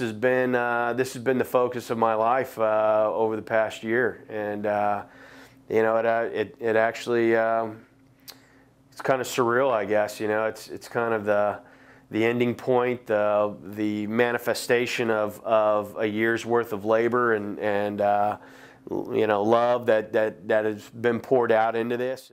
has been uh, this has been the focus of my life uh, over the past year, and uh, you know it uh, it, it actually um, it's kind of surreal, I guess. You know, it's it's kind of the the ending point, the the manifestation of, of a year's worth of labor and and uh, you know love that that that has been poured out into this.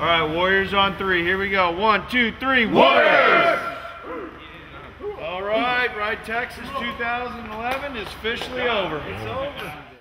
All right, Warriors on three. Here we go. One, two, three. Warriors! All right, Ride Texas 2011 is officially over. It's over.